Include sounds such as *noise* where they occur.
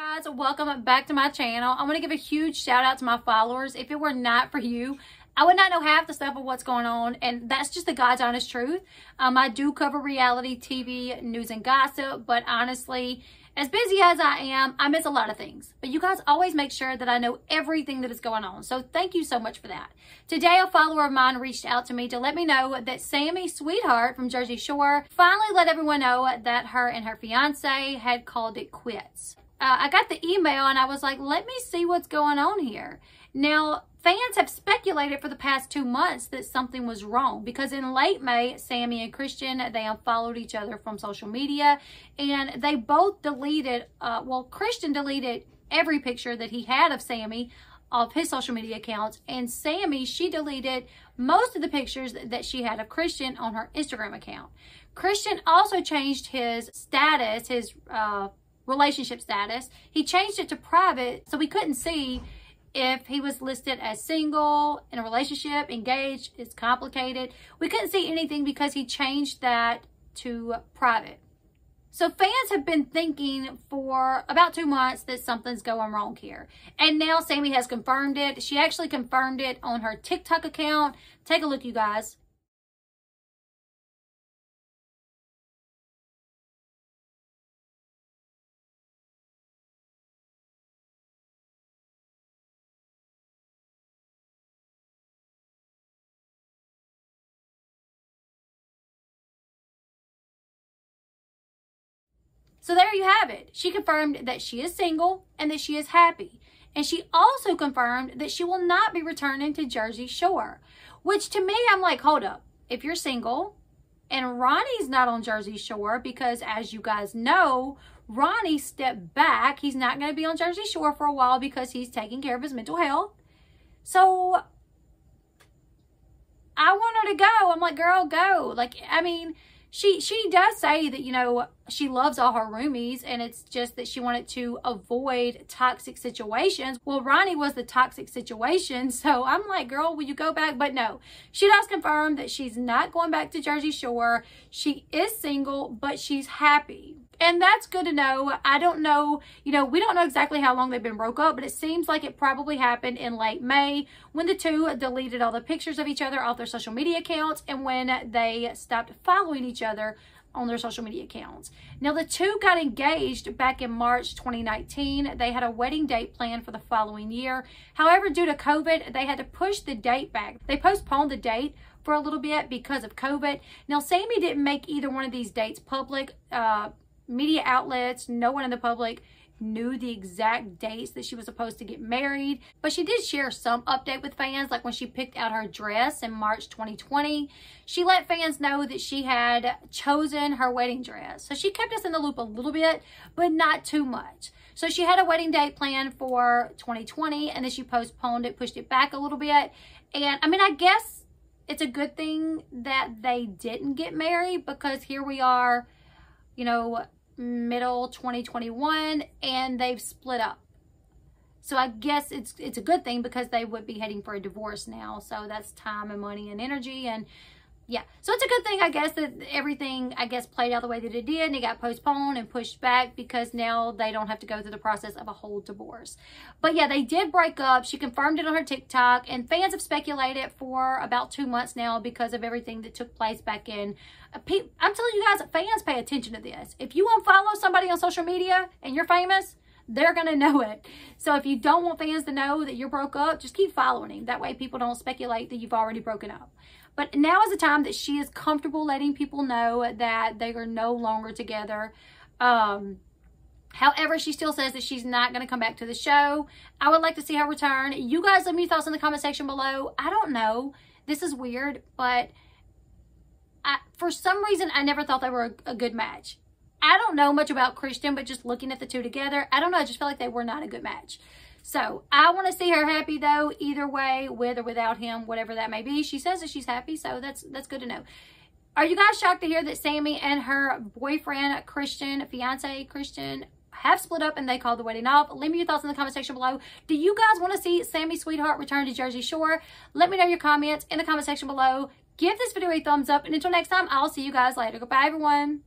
guys welcome back to my channel i want to give a huge shout out to my followers if it were not for you i would not know half the stuff of what's going on and that's just the god's honest truth um, i do cover reality tv news and gossip but honestly as busy as I am, I miss a lot of things. But you guys always make sure that I know everything that is going on. So thank you so much for that. Today, a follower of mine reached out to me to let me know that Sammi Sweetheart from Jersey Shore finally let everyone know that her and her fiance had called it quits. Uh, I got the email and I was like, let me see what's going on here. Now, fans have speculated for the past two months that something was wrong because in late May, Sammi and Christian, they unfollowed each other from social media and they both deleted, uh, well, Christian deleted every picture that he had of Sammi of his social media accounts and Sammi, she deleted most of the pictures that she had of Christian on her Instagram account. Christian also changed his status, his uh, relationship status. He changed it to private so we couldn't see if he was listed as single, in a relationship, engaged, it's complicated. We couldn't see anything because he changed that to private. So fans have been thinking for about two months that something's going wrong here. And now Sammi has confirmed it. She actually confirmed it on her TikTok account. Take a look, you guys. So there you have it. She confirmed that she is single and that she is happy. And she also confirmed that she will not be returning to Jersey Shore. Which to me, I'm like, hold up. If you're single and Ronnie's not on Jersey Shore because as you guys know, Ronnie stepped back. He's not going to be on Jersey Shore for a while because he's taking care of his mental health. So I want her to go. I'm like, girl, go. Like, I mean, she she does say that you know she loves all her roomies and it's just that she wanted to avoid toxic situations. Well ronnie was the toxic situation *laughs* so i'm like girl will you go back? But no she does confirm that she's not going back to jersey shore. She is single but she's happy and that's good to know. I don't know, you know, we don't know exactly how long they've been broke up, but it seems like it probably happened in late May when the two deleted all the pictures of each other off their social media accounts and when they stopped following each other on their social media accounts. Now, the two got engaged back in March 2019. They had a wedding date planned for the following year. However, due to COVID, they had to push the date back. They postponed the date for a little bit because of COVID. Now, Sammi didn't make either one of these dates public. Uh, media outlets, no one in the public knew the exact dates that she was supposed to get married. But she did share some update with fans, like when she picked out her dress in March 2020. She let fans know that she had chosen her wedding dress. So she kept us in the loop a little bit, but not too much. So she had a wedding date planned for 2020 and then she postponed it, pushed it back a little bit. And I mean, I guess it's a good thing that they didn't get married because here we are, you know, middle 2021 and they've split up. So I guess it's it's a good thing because they would be heading for a divorce now. So that's time and money and energy and yeah. So it's a good thing, I guess, that everything, I guess, played out the way that it did and it got postponed and pushed back because now they don't have to go through the process of a whole divorce. But yeah, they did break up. She confirmed it on her TikTok and fans have speculated for about two months now because of everything that took place back in. Uh, I'm telling you guys, fans pay attention to this. If you unfollow somebody on social media and you're famous, they're going to know it. So if you don't want fans to know that you're broke up, just keep following him. That way people don't speculate that you've already broken up. But now is the time that she is comfortable letting people know that they are no longer together. Um, However, she still says that she's not going to come back to the show. I would like to see her return. You guys let me thoughts in the comment section below. I don't know. This is weird, but I, for some reason, I never thought they were a, a good match. I don't know much about Christian, but just looking at the two together, I don't know. I just feel like they were not a good match. So I want to see her happy though, either way, with or without him, whatever that may be. She says that she's happy, so that's that's good to know. Are you guys shocked to hear that Sammi and her boyfriend, Christian, fiance, Christian, have split up and they called the wedding off. Leave me your thoughts in the comment section below. Do you guys want to see Sammi Sweetheart return to Jersey Shore? Let me know your comments in the comment section below. Give this video a thumbs up. And until next time, I'll see you guys later. Goodbye, everyone.